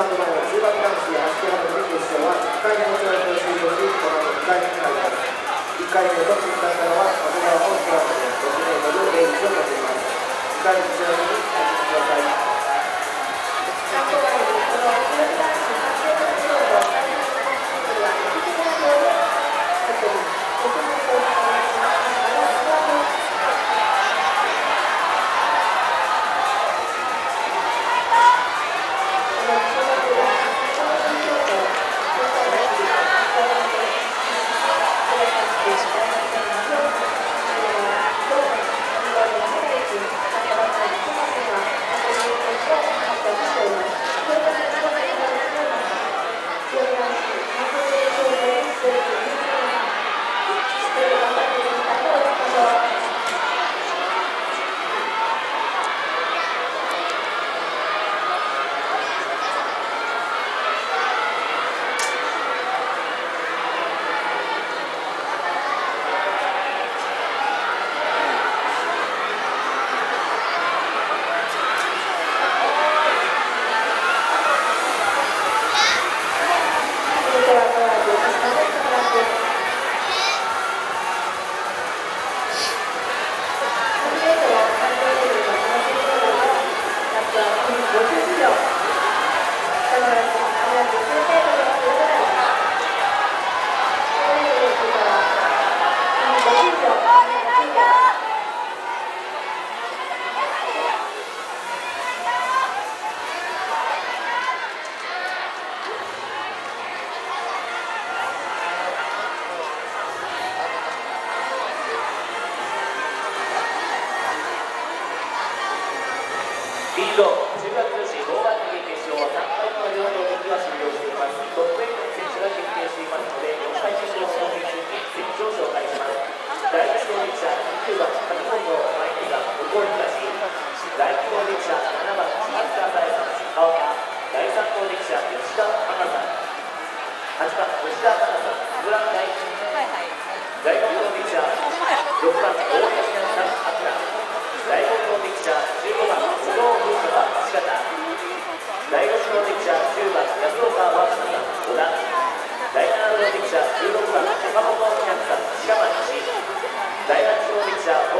タンド前は中盤男子足利の決勝は1回目の跳躍を終了しこの後2回目になります1回目トップに立ったのは長谷川本スラムで 6m01 を勝ちます。2回目の番大橋8番大のピッチャー15番小野文太は土方第大種のピッチャー9番安岡さん小田第7のピッチャー16番岡本キャプテン鹿町第8のピッチャー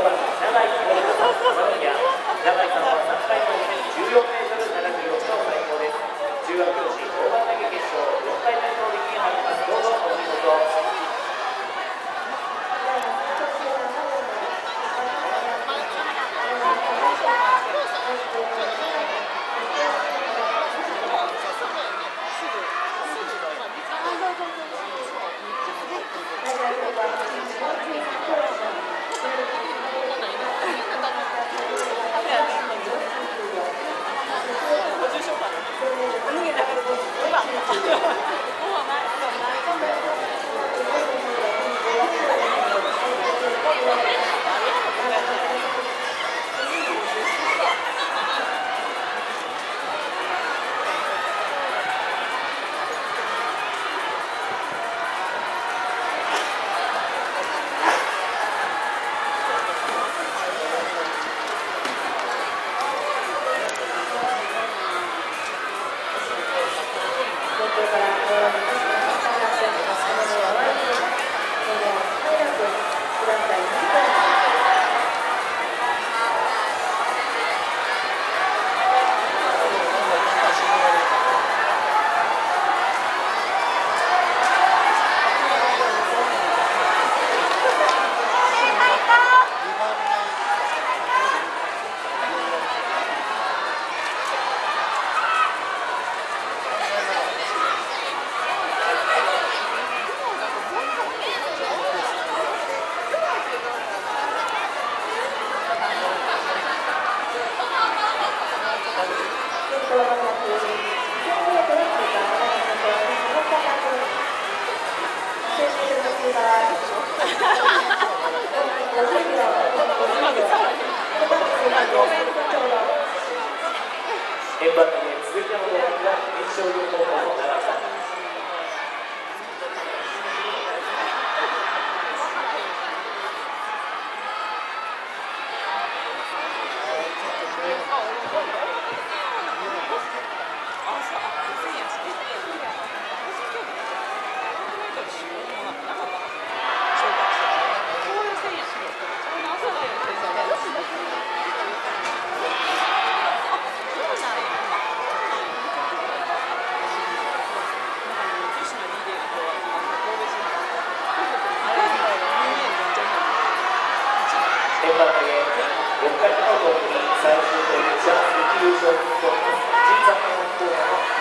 4回目のゴールに最終点ジャンス優勝日本の13年コーナーの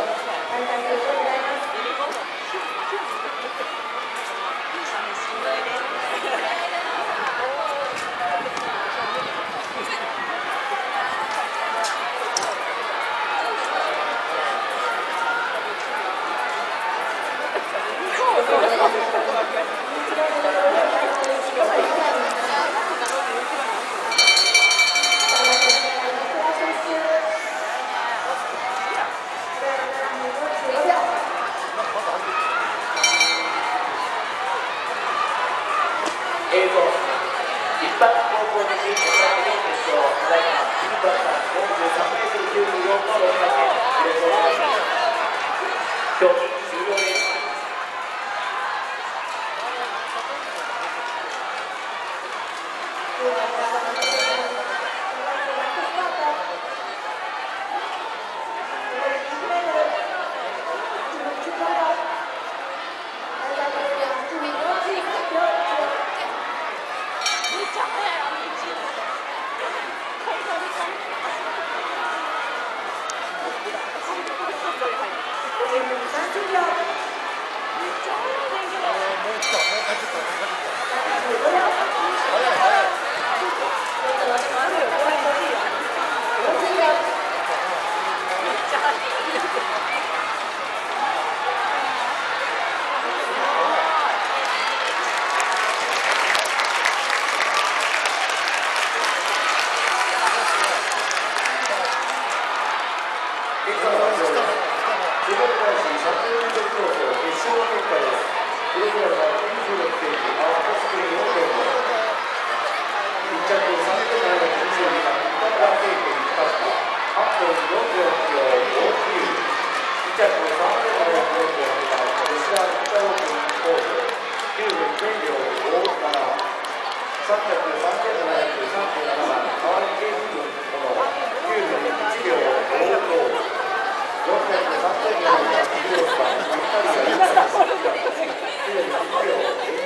Florida. 高校の新入団のたいました300、300、300、300、300、300、300、300、300、300、300、